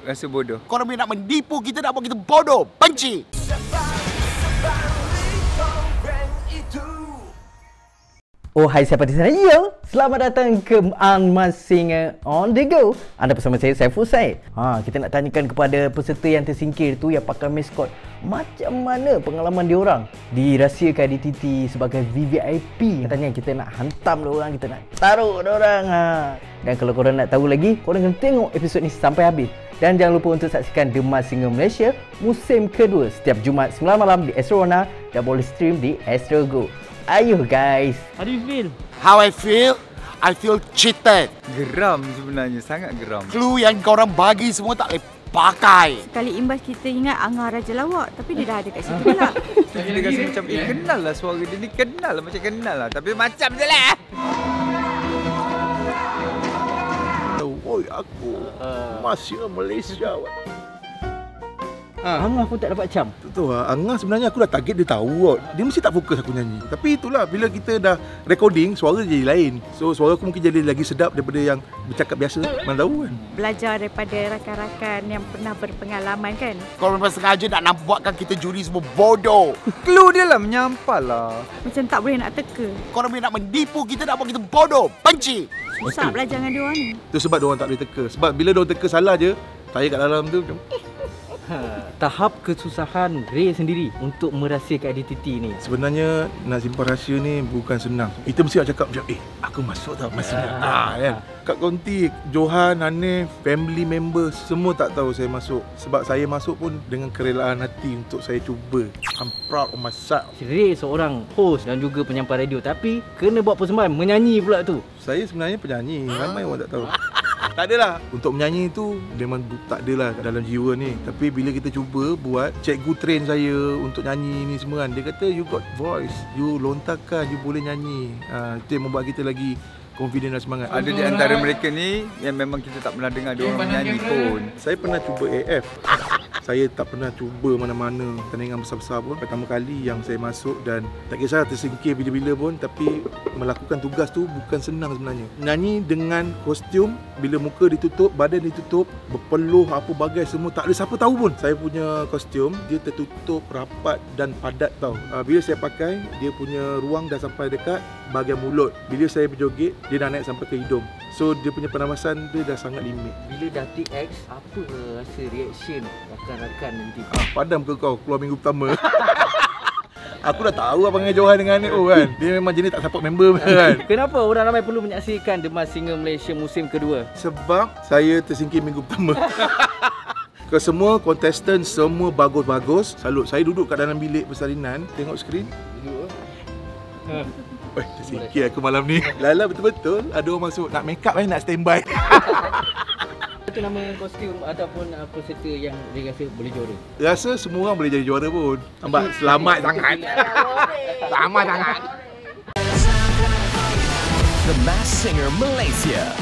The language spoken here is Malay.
Rasa bodoh. Korang nak menipu kita nak buat kita bodoh. Benci. Oh hai siapa di sana? Yo, selamat datang ke Unmas Singer on the go. Anda bersama saya Saiful Said. Ha, kita nak tanyakan kepada peserta yang tersingkir tu yang pakai maskot macam mana pengalaman dia orang dirahsiakan di TT sebagai VVIP. Katanya kita nak hantam dia orang, kita nak taruh dia orang. Ha. Dan kalau korang nak tahu lagi, korang kena tengok episod ni sampai habis. Dan jangan lupa untuk saksikan The Mas Singer Malaysia musim kedua setiap Jumaat 9 malam di Astro Warna dan boleh stream di Astro Go. Ayuh guys. How do you feel? How I feel? I feel cheated. Geram sebenarnya, sangat geram. Clue yang korang bagi semua tak boleh pakai. Kali imbas kita ingat Angah Raja Lawak Tapi dia dah ada kat situ pula Tapi dia rasa macam, eh kenal lah suara dia ni, kenal lah, macam kenal lah. Tapi macam je lah. Oi, aku masih Malaysia. Ha. Angah pun tak dapat cam. Tak tahu lah, Angah sebenarnya aku dah target dia tahu kot. Dia mesti tak fokus aku nyanyi. Tapi itulah, bila kita dah recording, suara jadi lain. So, suara aku mungkin jadi lagi sedap daripada yang bercakap biasa. Mana tahu kan? Belajar daripada rakan-rakan yang pernah berpengalaman kan Korang memang sengaja nak nak buatkan kita juri semua bodoh. Clue dia lah, menyampal lah. Macam tak boleh nak teka Korang nak menipu kita nak buat kita bodoh. Benci. Susah belajar dengan dia orang ni Itu sebab diorang tak boleh teka. Sebab bila diorang teka salah je, saya kat dalam tu macam, Ha. Tahap kesusahan Ray sendiri untuk merahsiakan identiti ni. Sebenarnya nak simpan rahsia ni bukan senang. Kita mesti nak cakap macam, eh aku masuk tau, masuk Ah. ah, ah, kan. Kak Konti, Johan, Hanif, family members semua tak tahu saya masuk. Sebab saya masuk pun dengan kerelaan hati untuk saya cuba. I'm proud of myself. Ray seorang host dan juga penyampai radio tapi kena buat persembahan menyanyi pula tu. Saya sebenarnya penyanyi, ramai orang tak tahu. tak adalah. Untuk menyanyi tu memang tak adalah kat dalam jiwa ni. Tapi bila kita cuba buat, cikgu train saya untuk nyanyi ni semua kan. Dia kata you got voice, you lontarkan, you boleh nyanyi. Ha, itu yang membuat kita lagi confident dan semangat. Ada di antara mereka ni yang memang kita tak pernah dengar dia orang menyanyi pun. Saya pernah cuba AF. Saya tak pernah cuba mana-mana pertandingan besar-besar pun. Pertama kali yang saya masuk dan tak kisah tersingkir bila-bila pun tapi melakukan tugas tu bukan senang sebenarnya. Nyanyi dengan kostum bila muka ditutup, badan ditutup, berpeluh apa bagai semua tak ada siapa tahu pun. Saya punya kostum dia tertutup rapat dan padat tau. Ah, Bila saya pakai dia punya ruang dah sampai dekat bahagian mulut. Bila saya berjoget dia dah naik sampai ke hidung. So dia punya pernafasan dia dah sangat limit. Bila dah TX, apa rasa reaction rakan-rakan nanti? Ah, padam ke kau keluar minggu pertama? Aku dah tahu apa dengan Johan dengan Neo kan. Dia memang jenis tak support member kan. Kenapa orang ramai perlu menyaksikan The Mas Singer Malaysia musim kedua? Sebab saya tersingkir minggu pertama. Ke semua kontestan semua bagus-bagus. Salut. Saya duduk kat dalam bilik persalinan, tengok skrin. Eh, tersingkir aku malam ni. Lala betul-betul ada orang masuk nak make up eh, nak standby. Itu nama kostum ataupun uh, peserta yang dia rasa boleh juara. Rasa semua orang boleh jadi juara pun. Nampak selamat sangat. selamat sangat. The Mass Singer Malaysia.